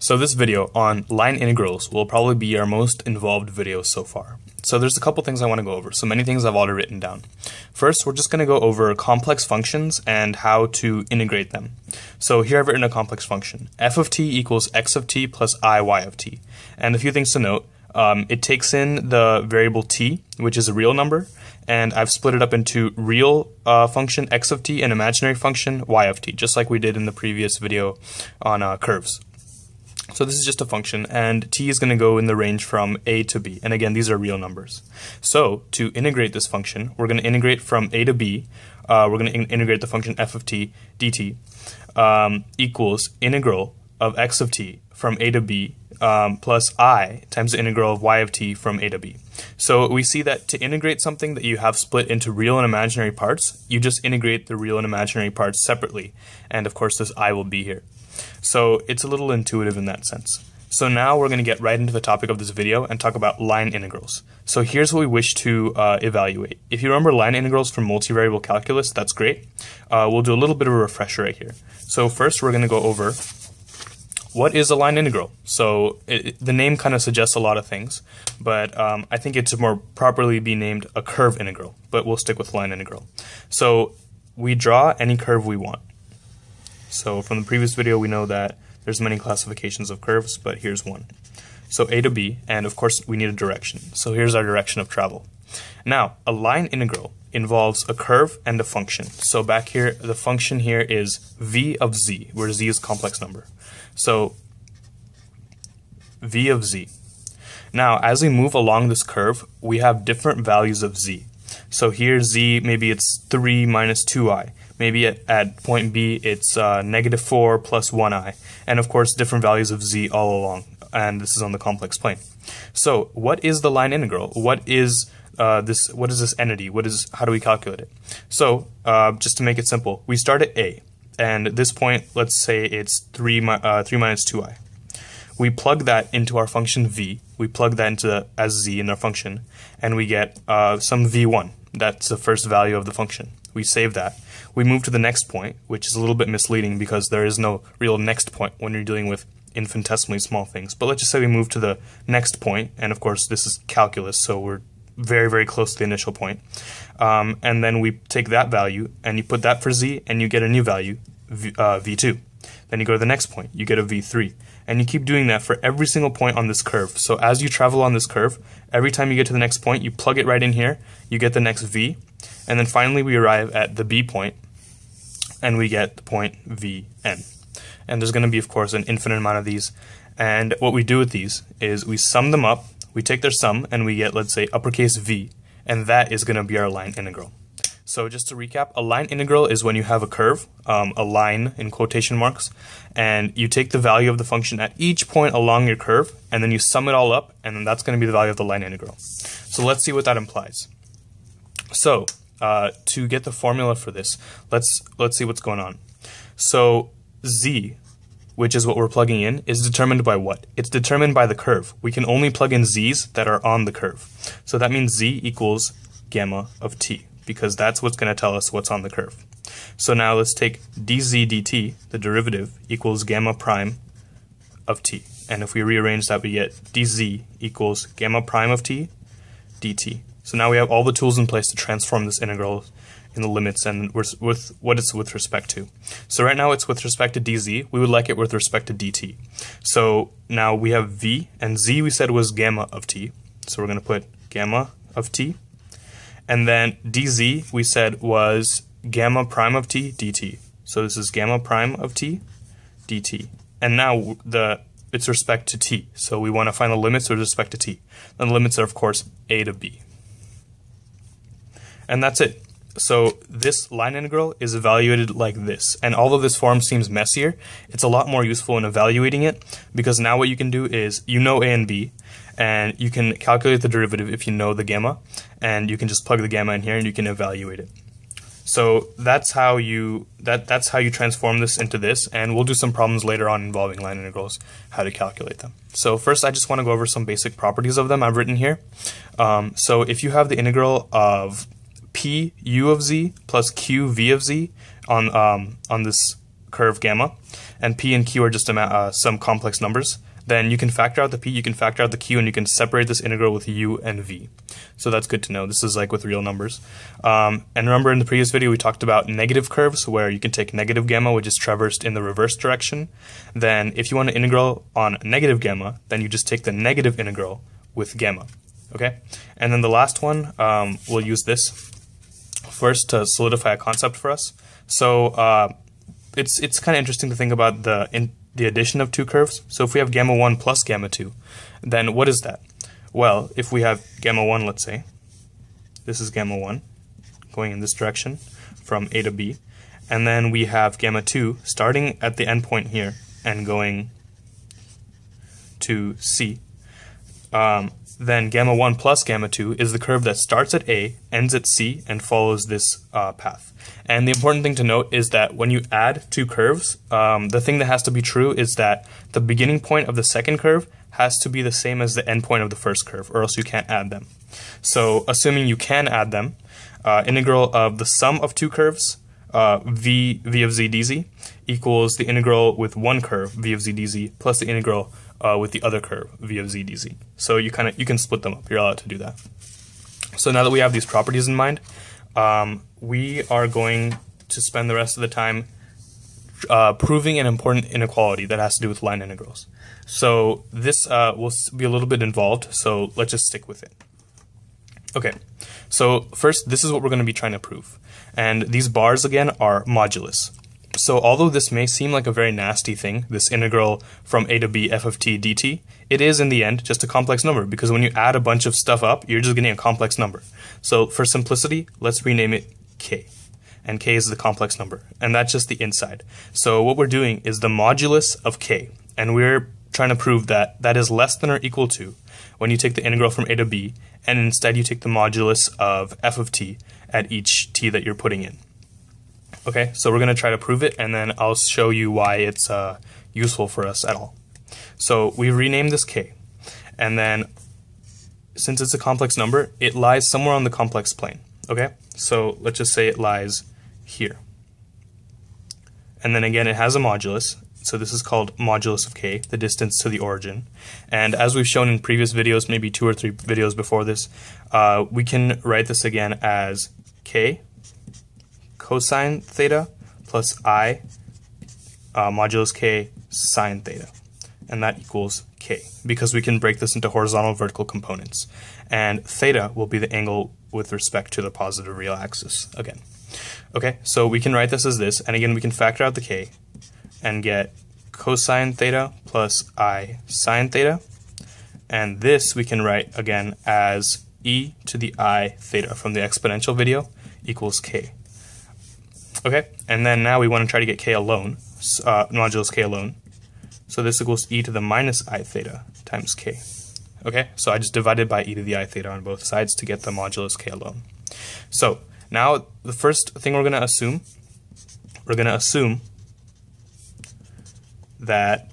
So this video on line integrals will probably be our most involved video so far. So there's a couple things I want to go over. So many things I've already written down. First, we're just going to go over complex functions and how to integrate them. So here I've written a complex function. f of t equals x of t plus i y of t. And a few things to note. Um, it takes in the variable t, which is a real number, and I've split it up into real uh, function x of t and imaginary function y of t, just like we did in the previous video on uh, curves. So this is just a function, and t is going to go in the range from a to b. And again, these are real numbers. So to integrate this function, we're going to integrate from a to b. Uh, we're going to in integrate the function f of t dt um, equals integral of x of t from a to b um, plus i times the integral of y of t from a to b. So we see that to integrate something that you have split into real and imaginary parts, you just integrate the real and imaginary parts separately. And of course, this i will be here. So it's a little intuitive in that sense. So now we're going to get right into the topic of this video and talk about line integrals. So here's what we wish to uh, evaluate. If you remember line integrals from multivariable calculus, that's great. Uh, we'll do a little bit of a refresher right here. So first we're going to go over what is a line integral? So it, the name kind of suggests a lot of things, but um, I think it should more properly be named a curve integral, but we'll stick with line integral. So we draw any curve we want. So from the previous video, we know that there's many classifications of curves, but here's one. So A to B, and of course we need a direction. So here's our direction of travel. Now, a line integral involves a curve and a function. So back here, the function here is v of z, where z is complex number. So v of z. Now, as we move along this curve, we have different values of z. So here z, maybe it's 3 minus 2i. Maybe at, at point B, it's uh, negative 4 plus 1i. And of course, different values of z all along. And this is on the complex plane. So what is the line integral? What is uh, this? What is this entity? What is? How do we calculate it? So uh, just to make it simple, we start at a, and at this point, let's say it's three uh, three minus two i. We plug that into our function v. We plug that into as z in our function, and we get uh, some v1. That's the first value of the function. We save that. We move to the next point, which is a little bit misleading because there is no real next point when you're dealing with infinitesimally small things. But let's just say we move to the next point, and of course this is calculus, so we're very, very close to the initial point. Um, and then we take that value and you put that for z, and you get a new value, v, uh, v2. Then you go to the next point, you get a v3. And you keep doing that for every single point on this curve. So as you travel on this curve, every time you get to the next point, you plug it right in here, you get the next v, and then finally we arrive at the b point, and we get the point vn. And there's going to be, of course, an infinite amount of these. And what we do with these is we sum them up, we take their sum, and we get, let's say, uppercase v, and that is going to be our line integral. So just to recap, a line integral is when you have a curve, um, a line in quotation marks, and you take the value of the function at each point along your curve, and then you sum it all up, and then that's going to be the value of the line integral. So let's see what that implies. So uh, to get the formula for this, let's let's see what's going on. So z, which is what we're plugging in, is determined by what? It's determined by the curve. We can only plug in z's that are on the curve. So that means z equals gamma of t, because that's what's going to tell us what's on the curve. So now let's take dz dt, the derivative, equals gamma prime of t. And if we rearrange that, we get dz equals gamma prime of t dt. So now we have all the tools in place to transform this integral in the limits and with what it's with respect to. So right now it's with respect to dz. We would like it with respect to dt. So now we have v, and z we said was gamma of t. So we're going to put gamma of t. And then dz we said was gamma prime of t dt. So this is gamma prime of t dt. And now the it's respect to t. So we want to find the limits with respect to t. And the limits are, of course, a to b. And that's it. So this line integral is evaluated like this. And although this form seems messier, it's a lot more useful in evaluating it because now what you can do is you know a and b, and you can calculate the derivative if you know the gamma, and you can just plug the gamma in here and you can evaluate it. So that's how you that that's how you transform this into this, and we'll do some problems later on involving line integrals, how to calculate them. So first, I just want to go over some basic properties of them I've written here. Um, so if you have the integral of p u of z plus q v of z on um, on this curve gamma, and p and q are just uh, some complex numbers, then you can factor out the p, you can factor out the q, and you can separate this integral with u and v. So that's good to know. This is like with real numbers. Um, and remember in the previous video we talked about negative curves where you can take negative gamma which is traversed in the reverse direction. Then if you want to integral on negative gamma, then you just take the negative integral with gamma. Okay? And then the last one, um, we'll use this first to solidify a concept for us. So uh, it's it's kind of interesting to think about the in, the addition of two curves. So if we have gamma 1 plus gamma 2, then what is that? Well, if we have gamma 1, let's say, this is gamma 1 going in this direction from A to B, and then we have gamma 2 starting at the endpoint here and going to C. Um, then gamma 1 plus gamma 2 is the curve that starts at A, ends at C, and follows this uh, path. And the important thing to note is that when you add two curves, um, the thing that has to be true is that the beginning point of the second curve has to be the same as the endpoint of the first curve, or else you can't add them. So assuming you can add them, uh, integral of the sum of two curves, uh, v, v of z dz, equals the integral with one curve, v of z dz, plus the integral uh, with the other curve, v of z dz. So you kind of you can split them up. You're allowed to do that. So now that we have these properties in mind, um, we are going to spend the rest of the time uh, proving an important inequality that has to do with line integrals. So this uh, will be a little bit involved, so let's just stick with it. Okay, so first, this is what we're going to be trying to prove. And these bars, again, are modulus. So although this may seem like a very nasty thing, this integral from a to b f of t dt, it is in the end just a complex number because when you add a bunch of stuff up, you're just getting a complex number. So for simplicity, let's rename it k. And k is the complex number, and that's just the inside. So what we're doing is the modulus of k, and we're trying to prove that that is less than or equal to when you take the integral from a to b, and instead you take the modulus of f of t at each t that you're putting in. Okay, so we're going to try to prove it, and then I'll show you why it's uh, useful for us at all. So we rename this k, and then since it's a complex number, it lies somewhere on the complex plane. Okay, so let's just say it lies here. And then again, it has a modulus, so this is called modulus of k, the distance to the origin. And as we've shown in previous videos, maybe two or three videos before this, uh, we can write this again as k cosine theta plus i uh, modulus k sine theta. And that equals k, because we can break this into horizontal vertical components. And theta will be the angle with respect to the positive real axis again. Okay, so we can write this as this, and again we can factor out the k and get cosine theta plus i sine theta. And this we can write again as e to the i theta from the exponential video equals k. Okay, and then now we want to try to get k alone, uh, modulus k alone. So this equals e to the minus i theta times k. Okay, so I just divided by e to the i theta on both sides to get the modulus k alone. So now the first thing we're going to assume, we're going to assume that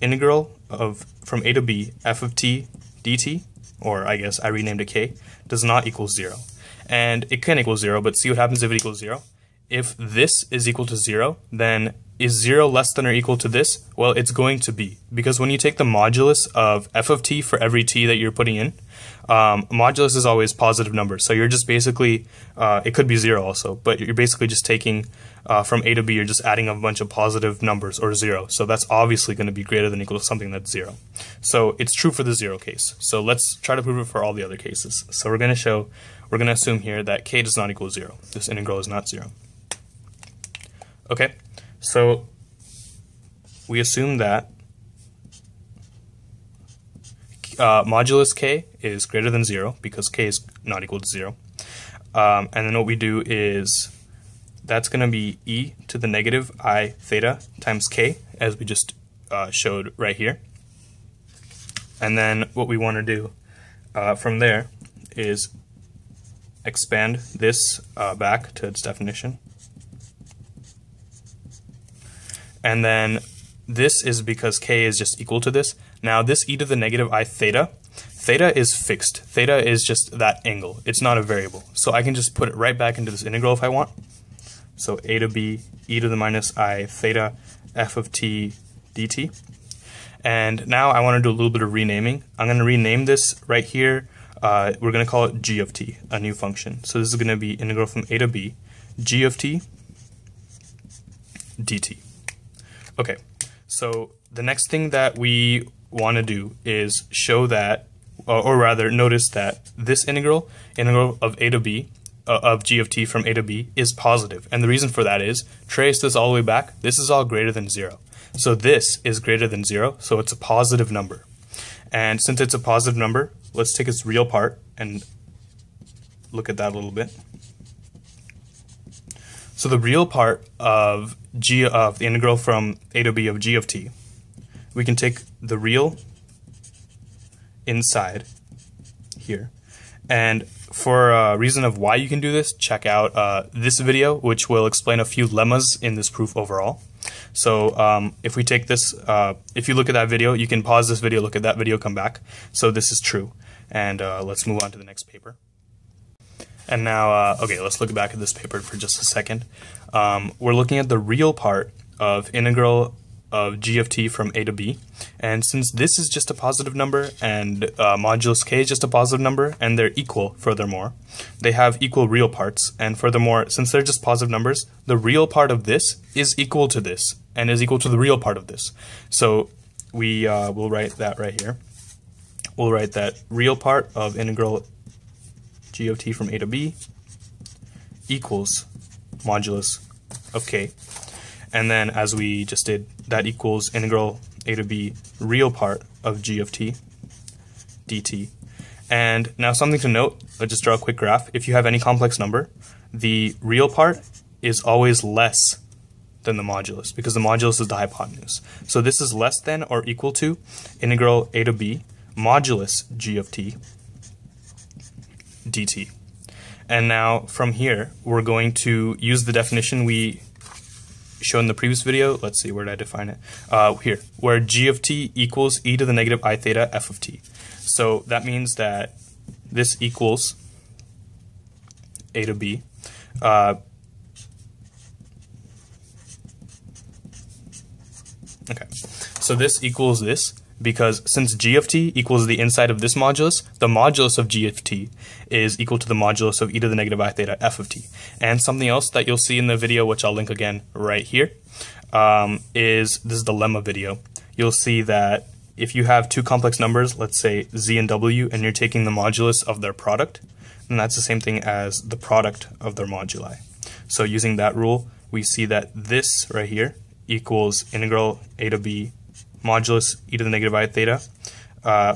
integral of from a to b f of t dt, or I guess I renamed it k, does not equal 0. And it can equal 0, but see what happens if it equals 0? If this is equal to 0, then is 0 less than or equal to this? Well, it's going to be. Because when you take the modulus of f of t for every t that you're putting in, um, modulus is always positive numbers. So you're just basically, uh, it could be 0 also, but you're basically just taking uh, from a to b, you're just adding a bunch of positive numbers or 0. So that's obviously going to be greater than equal to something that's 0. So it's true for the 0 case. So let's try to prove it for all the other cases. So we're going to show, we're going to assume here that k does not equal 0. This integral is not 0. Okay, so we assume that uh, modulus k is greater than 0 because k is not equal to 0. Um, and then what we do is that's going to be e to the negative i theta times k as we just uh, showed right here. And then what we want to do uh, from there is expand this uh, back to its definition. And then this is because k is just equal to this. Now this e to the negative i theta, theta is fixed. Theta is just that angle. It's not a variable. So I can just put it right back into this integral if I want. So a to b e to the minus i theta f of t dt. And now I want to do a little bit of renaming. I'm going to rename this right here. Uh, we're going to call it g of t, a new function. So this is going to be integral from a to b, g of t dt. Okay, so the next thing that we want to do is show that, uh, or rather notice that this integral, integral of a to b, uh, of g of t from a to b is positive. And the reason for that is, trace this all the way back, this is all greater than 0. So this is greater than 0, so it's a positive number. And since it's a positive number, let's take its real part and look at that a little bit. So the real part of g of the integral from a to b of g of t, we can take the real inside here. And for a reason of why you can do this, check out uh, this video, which will explain a few lemmas in this proof overall. So um, if we take this, uh, if you look at that video, you can pause this video, look at that video, come back. So this is true. And uh, let's move on to the next paper. And now, uh, okay, let's look back at this paper for just a second. Um, we're looking at the real part of integral of g of t from a to b. And since this is just a positive number and uh, modulus k is just a positive number and they're equal furthermore, they have equal real parts. And furthermore, since they're just positive numbers, the real part of this is equal to this and is equal to the real part of this. So we uh, will write that right here. We'll write that real part of integral g of t from a to b equals modulus of k. And then as we just did, that equals integral a to b real part of g of t dt. And now something to note, let's just draw a quick graph. If you have any complex number, the real part is always less than the modulus because the modulus is the hypotenuse. So this is less than or equal to integral a to b modulus g of t dt. And now from here, we're going to use the definition we showed in the previous video. Let's see, where did I define it? Uh, here, where g of t equals e to the negative i theta f of t. So that means that this equals a to b. Uh, okay, so this equals this because since g of t equals the inside of this modulus, the modulus of g of t is equal to the modulus of e to the negative i theta f of t. And something else that you'll see in the video, which I'll link again right here, um, is this is the lemma video. You'll see that if you have two complex numbers, let's say z and w, and you're taking the modulus of their product, then that's the same thing as the product of their moduli. So using that rule, we see that this right here equals integral a to b modulus e to the negative i theta uh,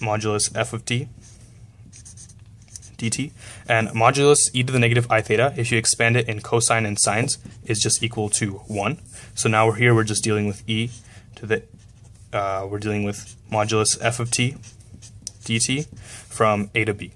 modulus f of t dt. And modulus e to the negative i theta, if you expand it in cosine and sines, is just equal to 1. So now we're here, we're just dealing with e to the, uh, we're dealing with modulus f of t dt from a to b.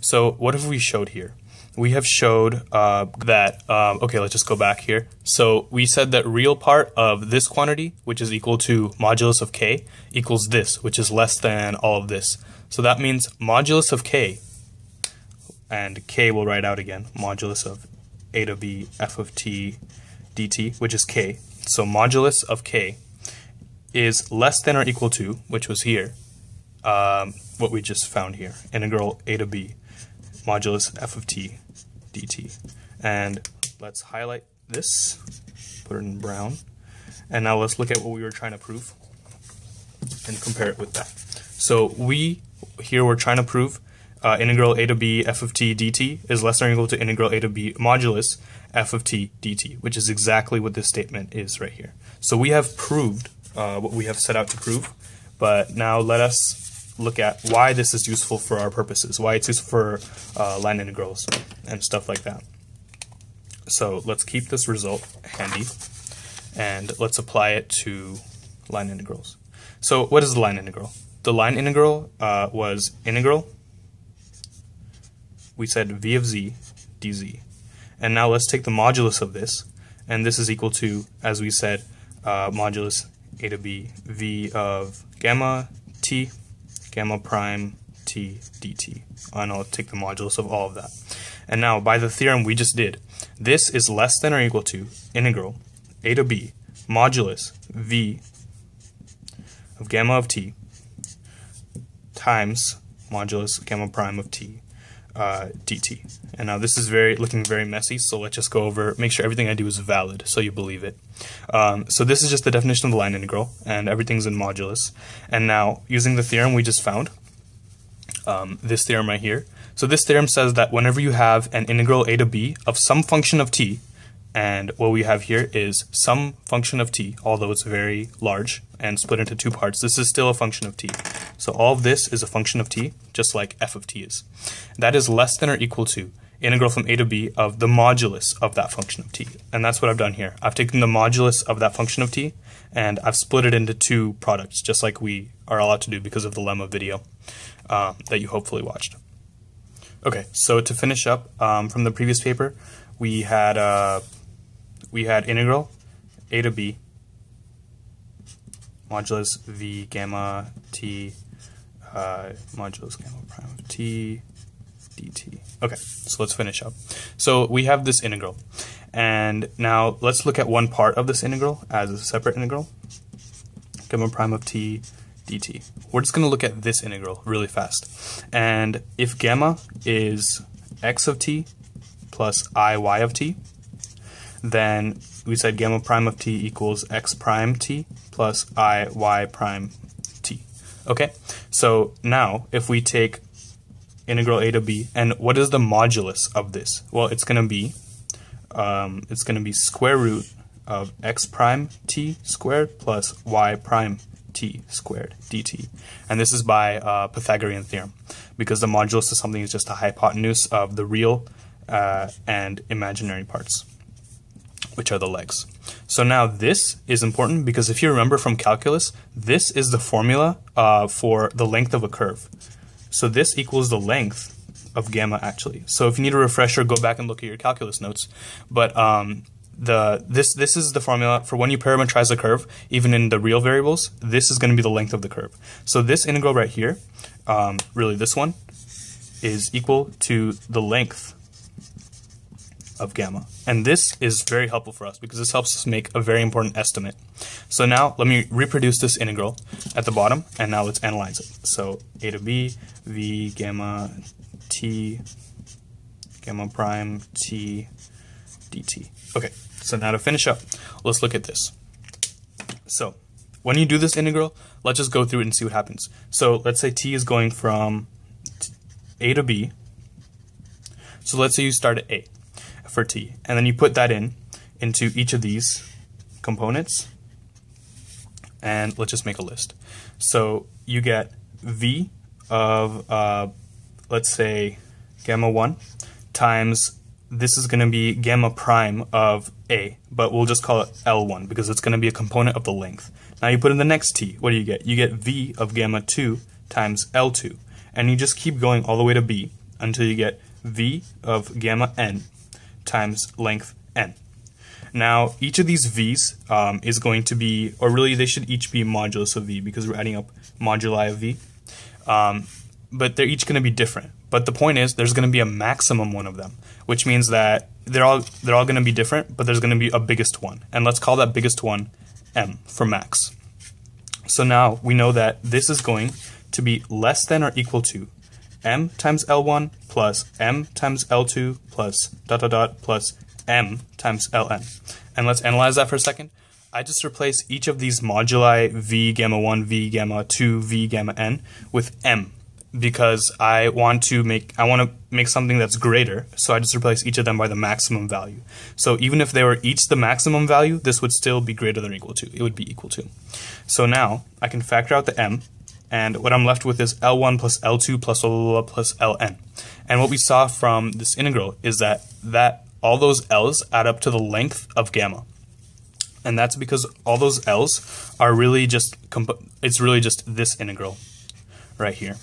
So what have we showed here? We have showed uh, that, um, okay, let's just go back here. So we said that real part of this quantity, which is equal to modulus of k, equals this, which is less than all of this. So that means modulus of k, and k we'll write out again, modulus of a to b f of t dt, which is k. So modulus of k is less than or equal to, which was here, um, what we just found here, integral a to b modulus f of t dt. And let's highlight this, put it in brown, and now let's look at what we were trying to prove and compare it with that. So we, here we're trying to prove uh, integral a to b f of t dt is less than or equal to integral a to b modulus f of t dt, which is exactly what this statement is right here. So we have proved uh, what we have set out to prove, but now let us look at why this is useful for our purposes, why it's useful for uh, line integrals and stuff like that. So let's keep this result handy and let's apply it to line integrals. So what is the line integral? The line integral uh, was integral, we said v of z dz. And now let's take the modulus of this, and this is equal to, as we said, uh, modulus a to b v of gamma t gamma prime t dt. And I'll take the modulus of all of that. And now, by the theorem we just did, this is less than or equal to integral a to b modulus v of gamma of t times modulus gamma prime of t uh, dt. And now this is very looking very messy, so let's just go over, make sure everything I do is valid, so you believe it. Um, so this is just the definition of the line integral, and everything's in modulus. And now, using the theorem we just found, um, this theorem right here, so this theorem says that whenever you have an integral a to b of some function of t, and what we have here is some function of t, although it's very large and split into two parts, this is still a function of t. So all of this is a function of t, just like f of t is. That is less than or equal to integral from a to b of the modulus of that function of t. And that's what I've done here. I've taken the modulus of that function of t, and I've split it into two products, just like we are allowed to do because of the lemma video um, that you hopefully watched. Okay, so to finish up um, from the previous paper, we had uh, we had integral a to b modulus v gamma t uh, modulus gamma prime of t dt. Okay, so let's finish up. So we have this integral. And now let's look at one part of this integral as a separate integral. Gamma prime of t dt. We're just going to look at this integral really fast. And if gamma is x of t plus i y of t, then we said gamma prime of t equals x prime t plus i y prime. Okay, so now if we take integral a to b, and what is the modulus of this? Well, it's going to be um, it's going to be square root of x prime t squared plus y prime t squared dt. And this is by uh, Pythagorean theorem, because the modulus of something is just a hypotenuse of the real uh, and imaginary parts which are the legs. So now this is important because if you remember from calculus, this is the formula uh, for the length of a curve. So this equals the length of gamma actually. So if you need a refresher, go back and look at your calculus notes. But um, the this this is the formula for when you parametrize a curve, even in the real variables. This is going to be the length of the curve. So this integral right here, um, really this one, is equal to the length of gamma. And this is very helpful for us because this helps us make a very important estimate. So now let me reproduce this integral at the bottom and now let's analyze it. So a to b, v gamma t gamma prime t dt. Okay, so now to finish up, let's look at this. So when you do this integral, let's just go through it and see what happens. So let's say t is going from a to b. So let's say you start at a for t. And then you put that in into each of these components. And let's just make a list. So you get v of, uh, let's say, gamma 1 times, this is going to be gamma prime of a, but we'll just call it L1 because it's going to be a component of the length. Now you put in the next t, what do you get? You get v of gamma 2 times L2. And you just keep going all the way to b until you get v of gamma n times length n. Now, each of these v's um, is going to be, or really they should each be modulus of v because we're adding up moduli of v. Um, but they're each going to be different. But the point is, there's going to be a maximum one of them, which means that they're all they're all going to be different, but there's going to be a biggest one, and let's call that biggest one m for max. So now we know that this is going to be less than or equal to m times L1 plus m times L2 plus dot dot dot plus m times Ln. And let's analyze that for a second. I just replace each of these moduli v gamma 1, v gamma 2, v gamma n with m because I want to make I want to make something that's greater, so I just replace each of them by the maximum value. So even if they were each the maximum value, this would still be greater than or equal to. It would be equal to. So now I can factor out the m and what I'm left with is L1 plus L2 plus blah, plus Ln. And what we saw from this integral is that, that all those L's add up to the length of gamma. And that's because all those L's are really just, it's really just this integral right here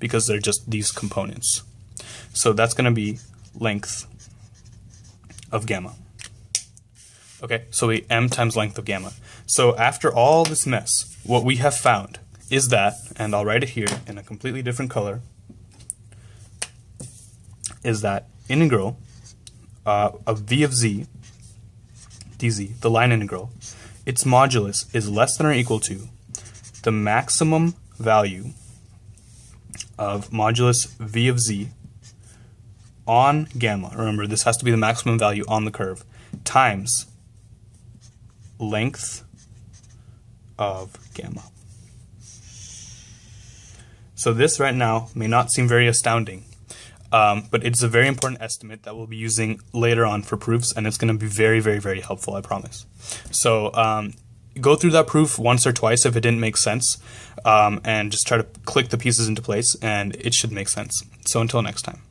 because they're just these components. So that's going to be length of gamma. Okay, so we m times length of gamma. So after all this mess, what we have found is that, and I'll write it here in a completely different color, is that integral uh, of v of z dz, the line integral, its modulus is less than or equal to the maximum value of modulus v of z on gamma. Remember, this has to be the maximum value on the curve times length of gamma. So this right now may not seem very astounding, um, but it's a very important estimate that we'll be using later on for proofs, and it's going to be very, very, very helpful, I promise. So um, go through that proof once or twice if it didn't make sense, um, and just try to click the pieces into place, and it should make sense. So until next time.